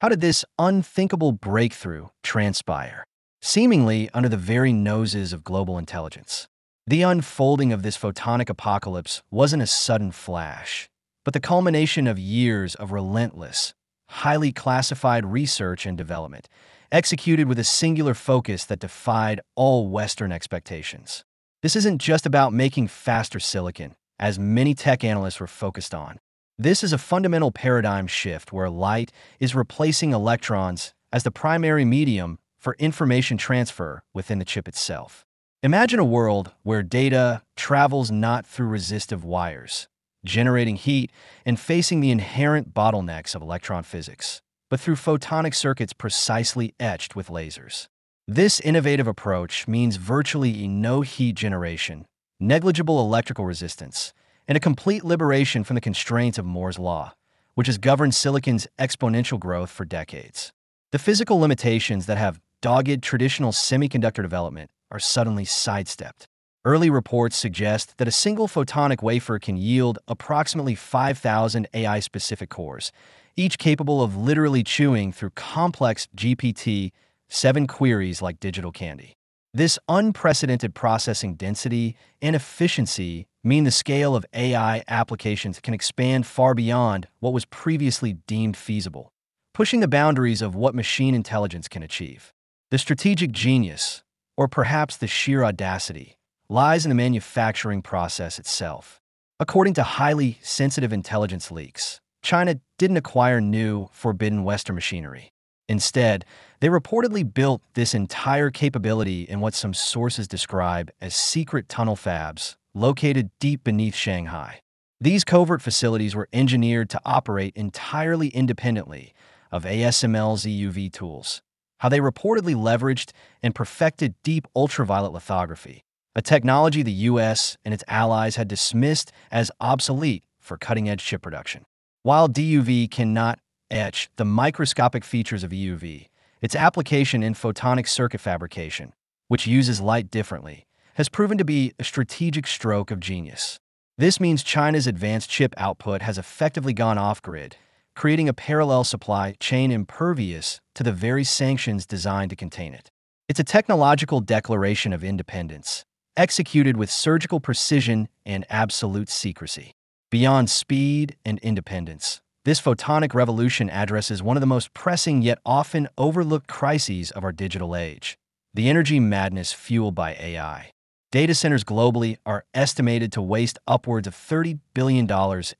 How did this unthinkable breakthrough transpire? Seemingly under the very noses of global intelligence. The unfolding of this photonic apocalypse wasn't a sudden flash, but the culmination of years of relentless, highly classified research and development, executed with a singular focus that defied all Western expectations. This isn't just about making faster silicon, as many tech analysts were focused on. This is a fundamental paradigm shift where light is replacing electrons as the primary medium for information transfer within the chip itself. Imagine a world where data travels not through resistive wires, generating heat and facing the inherent bottlenecks of electron physics, but through photonic circuits precisely etched with lasers. This innovative approach means virtually no heat generation, negligible electrical resistance, and a complete liberation from the constraints of Moore's law, which has governed silicon's exponential growth for decades. The physical limitations that have dogged traditional semiconductor development are suddenly sidestepped. Early reports suggest that a single photonic wafer can yield approximately 5,000 AI-specific cores, each capable of literally chewing through complex GPT-7 queries like digital candy. This unprecedented processing density and efficiency mean the scale of AI applications can expand far beyond what was previously deemed feasible, pushing the boundaries of what machine intelligence can achieve. The strategic genius, or perhaps the sheer audacity, lies in the manufacturing process itself. According to highly sensitive intelligence leaks, China didn't acquire new, forbidden Western machinery. Instead, they reportedly built this entire capability in what some sources describe as secret tunnel fabs located deep beneath Shanghai. These covert facilities were engineered to operate entirely independently of ASML's EUV tools, how they reportedly leveraged and perfected deep ultraviolet lithography, a technology the US and its allies had dismissed as obsolete for cutting-edge chip production. While DUV cannot etch the microscopic features of EUV, its application in photonic circuit fabrication, which uses light differently, has proven to be a strategic stroke of genius. This means China's advanced chip output has effectively gone off-grid, creating a parallel supply chain impervious to the very sanctions designed to contain it. It's a technological declaration of independence, executed with surgical precision and absolute secrecy. Beyond speed and independence, this photonic revolution addresses one of the most pressing yet often overlooked crises of our digital age the energy madness fueled by AI. Data centers globally are estimated to waste upwards of $30 billion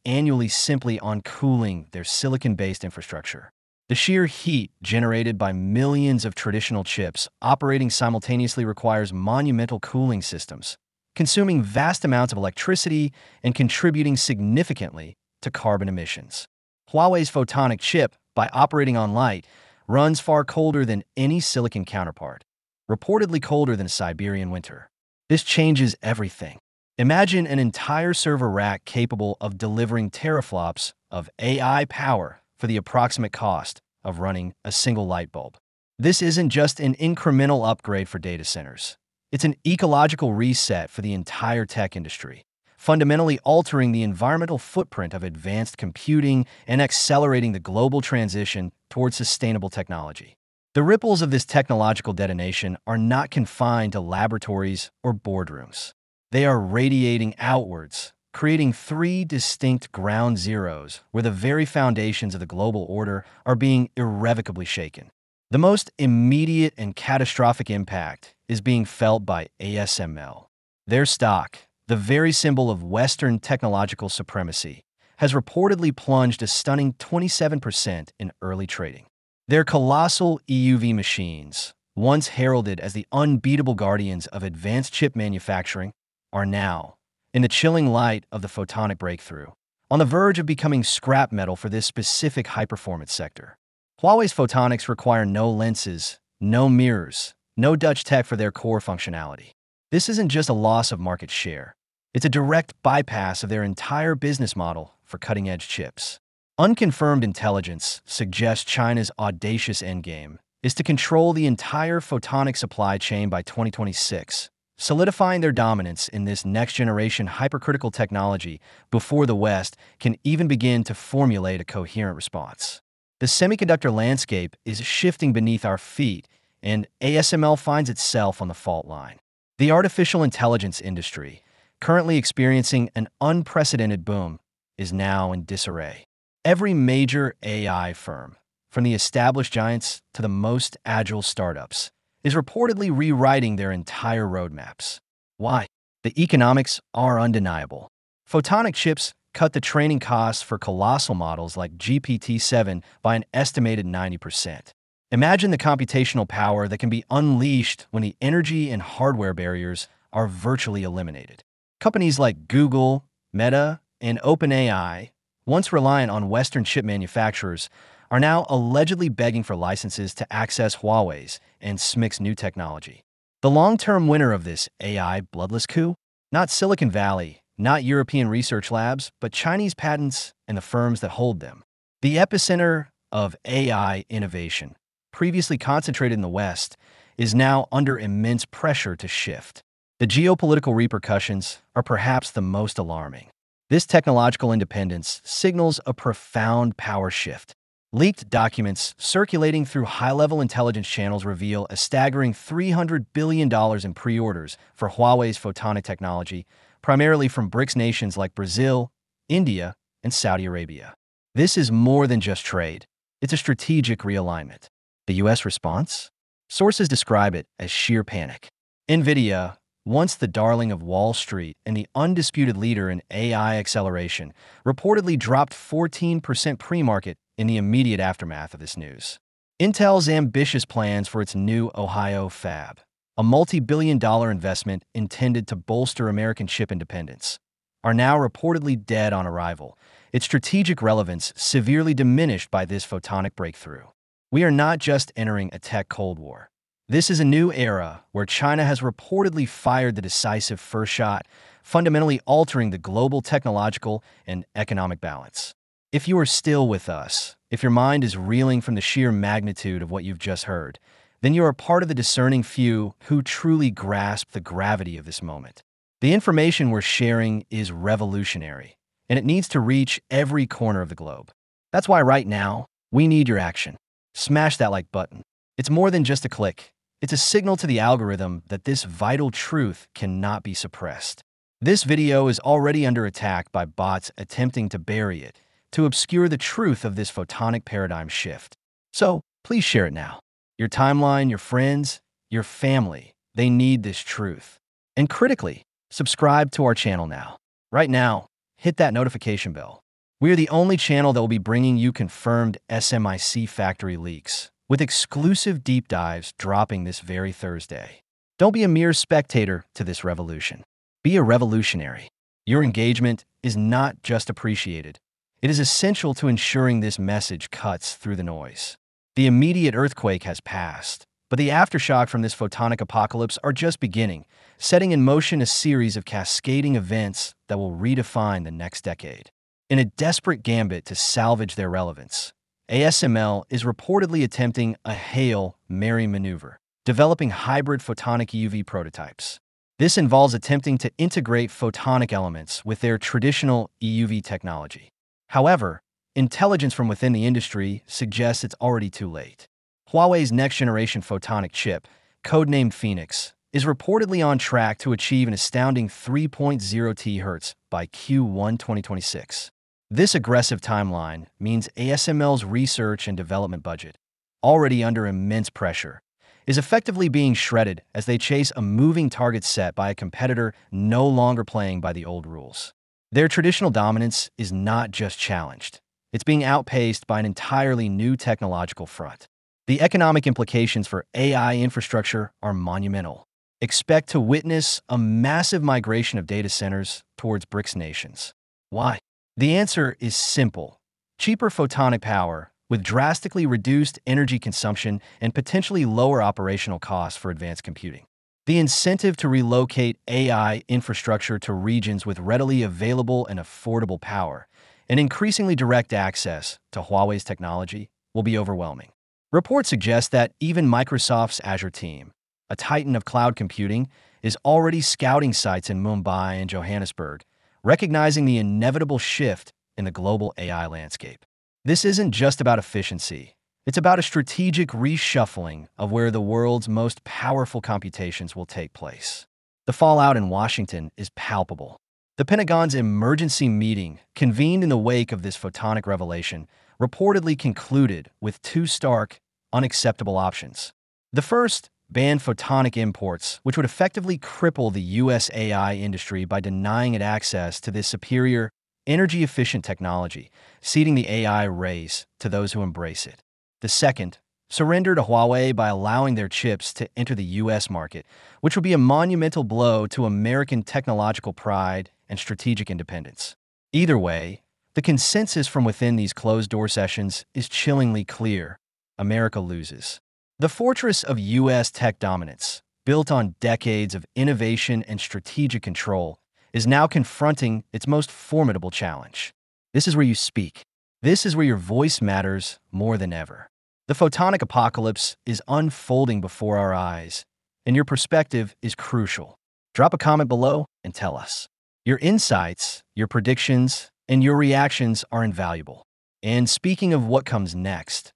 annually simply on cooling their silicon based infrastructure. The sheer heat generated by millions of traditional chips operating simultaneously requires monumental cooling systems, consuming vast amounts of electricity and contributing significantly to carbon emissions. Huawei's photonic chip, by operating on light, runs far colder than any silicon counterpart, reportedly colder than Siberian winter. This changes everything. Imagine an entire server rack capable of delivering teraflops of AI power for the approximate cost of running a single light bulb. This isn't just an incremental upgrade for data centers. It's an ecological reset for the entire tech industry, fundamentally altering the environmental footprint of advanced computing and accelerating the global transition towards sustainable technology. The ripples of this technological detonation are not confined to laboratories or boardrooms. They are radiating outwards, creating three distinct ground zeros where the very foundations of the global order are being irrevocably shaken. The most immediate and catastrophic impact is being felt by ASML. Their stock, the very symbol of Western technological supremacy, has reportedly plunged a stunning 27% in early trading. Their colossal EUV machines, once heralded as the unbeatable guardians of advanced chip manufacturing, are now in the chilling light of the photonic breakthrough, on the verge of becoming scrap metal for this specific high-performance sector. Huawei's photonics require no lenses, no mirrors, no Dutch tech for their core functionality. This isn't just a loss of market share. It's a direct bypass of their entire business model for cutting-edge chips. Unconfirmed intelligence suggests China's audacious endgame is to control the entire photonic supply chain by 2026, solidifying their dominance in this next-generation hypercritical technology before the West can even begin to formulate a coherent response. The semiconductor landscape is shifting beneath our feet, and ASML finds itself on the fault line. The artificial intelligence industry, currently experiencing an unprecedented boom, is now in disarray. Every major AI firm, from the established giants to the most agile startups, is reportedly rewriting their entire roadmaps. Why? The economics are undeniable. Photonic chips cut the training costs for colossal models like GPT-7 by an estimated 90%. Imagine the computational power that can be unleashed when the energy and hardware barriers are virtually eliminated. Companies like Google, Meta, and OpenAI, once reliant on Western chip manufacturers, are now allegedly begging for licenses to access Huawei's and SMIC's new technology. The long-term winner of this AI bloodless coup? Not Silicon Valley, not European research labs, but Chinese patents and the firms that hold them. The epicenter of AI innovation, previously concentrated in the West, is now under immense pressure to shift. The geopolitical repercussions are perhaps the most alarming. This technological independence signals a profound power shift. Leaked documents circulating through high-level intelligence channels reveal a staggering $300 billion in pre-orders for Huawei's photonic technology, primarily from BRICS nations like Brazil, India, and Saudi Arabia. This is more than just trade. It's a strategic realignment. The U.S. response? Sources describe it as sheer panic. NVIDIA, once the darling of Wall Street and the undisputed leader in AI acceleration, reportedly dropped 14% pre-market in the immediate aftermath of this news. Intel's ambitious plans for its new Ohio fab a multi-billion dollar investment intended to bolster American chip independence, are now reportedly dead on arrival, its strategic relevance severely diminished by this photonic breakthrough. We are not just entering a tech Cold War. This is a new era where China has reportedly fired the decisive first shot, fundamentally altering the global technological and economic balance. If you are still with us, if your mind is reeling from the sheer magnitude of what you've just heard, then you are part of the discerning few who truly grasp the gravity of this moment. The information we're sharing is revolutionary, and it needs to reach every corner of the globe. That's why right now, we need your action. Smash that like button. It's more than just a click. It's a signal to the algorithm that this vital truth cannot be suppressed. This video is already under attack by bots attempting to bury it, to obscure the truth of this photonic paradigm shift. So, please share it now. Your timeline, your friends, your family, they need this truth. And critically, subscribe to our channel now. Right now, hit that notification bell. We are the only channel that will be bringing you confirmed SMIC factory leaks, with exclusive deep dives dropping this very Thursday. Don't be a mere spectator to this revolution. Be a revolutionary. Your engagement is not just appreciated, it is essential to ensuring this message cuts through the noise. The immediate earthquake has passed, but the aftershock from this photonic apocalypse are just beginning, setting in motion a series of cascading events that will redefine the next decade. In a desperate gambit to salvage their relevance, ASML is reportedly attempting a Hail Mary maneuver, developing hybrid photonic EUV prototypes. This involves attempting to integrate photonic elements with their traditional EUV technology. However, Intelligence from within the industry suggests it's already too late. Huawei's next-generation photonic chip, codenamed Phoenix, is reportedly on track to achieve an astounding 3.0 THz by Q1 2026. This aggressive timeline means ASML's research and development budget, already under immense pressure, is effectively being shredded as they chase a moving target set by a competitor no longer playing by the old rules. Their traditional dominance is not just challenged, it's being outpaced by an entirely new technological front. The economic implications for AI infrastructure are monumental. Expect to witness a massive migration of data centers towards BRICS nations. Why? The answer is simple. Cheaper photonic power with drastically reduced energy consumption and potentially lower operational costs for advanced computing. The incentive to relocate AI infrastructure to regions with readily available and affordable power and increasingly direct access to Huawei's technology will be overwhelming. Reports suggest that even Microsoft's Azure team, a titan of cloud computing, is already scouting sites in Mumbai and Johannesburg, recognizing the inevitable shift in the global AI landscape. This isn't just about efficiency. It's about a strategic reshuffling of where the world's most powerful computations will take place. The fallout in Washington is palpable. The Pentagon's emergency meeting, convened in the wake of this photonic revelation, reportedly concluded with two stark, unacceptable options. The first banned photonic imports, which would effectively cripple the US AI industry by denying it access to this superior, energy efficient technology, ceding the AI race to those who embrace it. The second, surrender to Huawei by allowing their chips to enter the US market, which would be a monumental blow to American technological pride and strategic independence. Either way, the consensus from within these closed door sessions is chillingly clear America loses. The fortress of U.S. tech dominance, built on decades of innovation and strategic control, is now confronting its most formidable challenge. This is where you speak. This is where your voice matters more than ever. The photonic apocalypse is unfolding before our eyes, and your perspective is crucial. Drop a comment below and tell us. Your insights, your predictions, and your reactions are invaluable. And speaking of what comes next,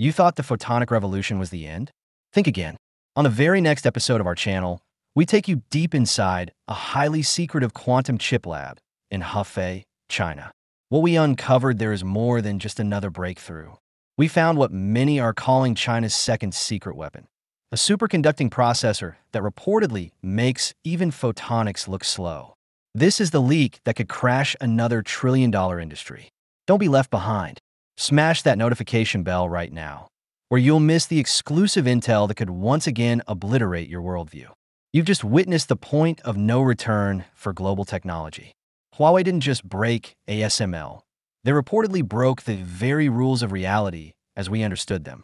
you thought the photonic revolution was the end? Think again. On the very next episode of our channel, we take you deep inside a highly secretive quantum chip lab in Hefei, China. What we uncovered there is more than just another breakthrough. We found what many are calling China's second secret weapon, a superconducting processor that reportedly makes even photonics look slow. This is the leak that could crash another trillion dollar industry. Don't be left behind. Smash that notification bell right now, or you'll miss the exclusive intel that could once again obliterate your worldview. You've just witnessed the point of no return for global technology. Huawei didn't just break ASML, they reportedly broke the very rules of reality as we understood them.